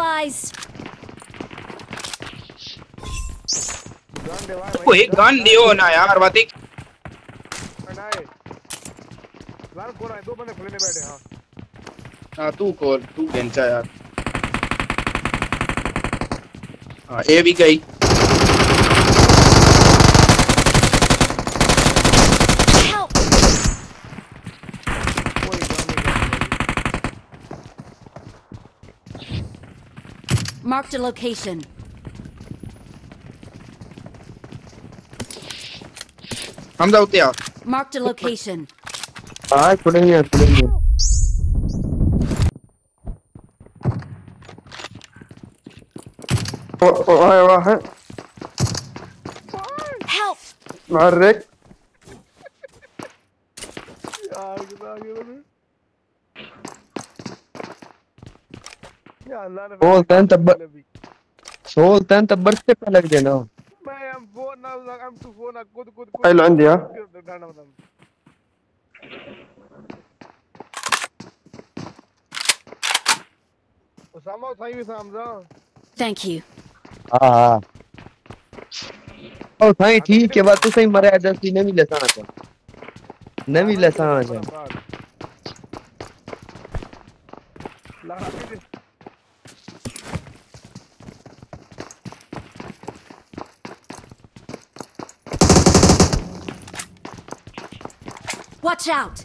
supplies. तो एक gun दियो ना यार वातिक लाल कोना है दो बंदे खुले में बैठे हाँ हाँ तू कोर तू गेंचा यार। हाँ ये भी गई। Marked a location. हम जाते यार Marked a location. हाँ खुलेंगे खुलेंगे ओ ओ आया हुआ है Help! मार रे यार कितना आगे बोलते हैं तब बोलते हैं तब बरसे पे लग देना। मैं am phone now I'm to phone खुद खुद Hello, India. उसामा उठाई भी समझा Thank you. हाँ हाँ। ओ भाई ठीक है बात तो सही मरे था नवी लसाना था Watch out.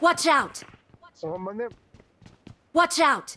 Watch out. Watch out.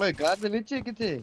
Ué, cadê ele tinha que ter?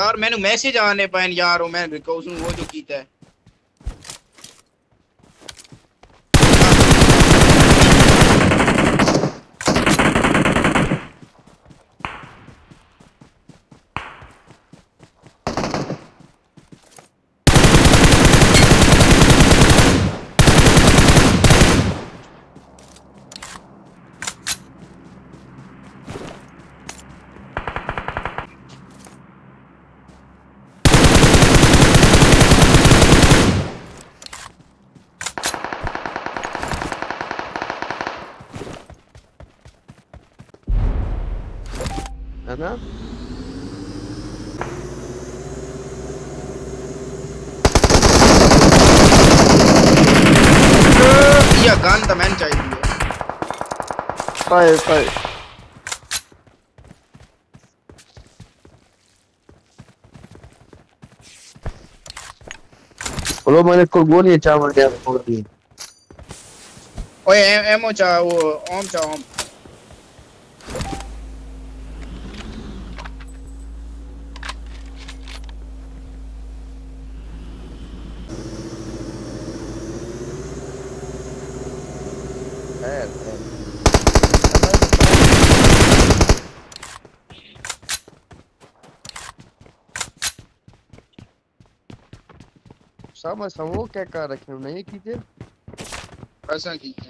यार मैंने मैसेज आने पाए यार मैं रिकॉर्ड वो जो कीता है। ना? या गन तो मैन चाहिए। फायर फायर बोलो मैंने को गोली चावल दिया ओए एमओ चा वो ओम चा ओम। समझ समझ वो क्या कर रखे नहीं कीजिए। ऐसा कीजिए।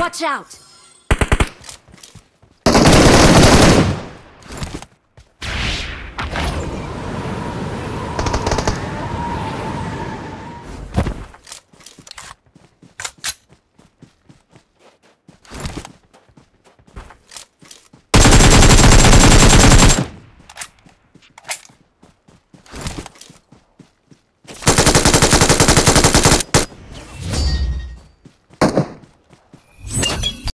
Watch out!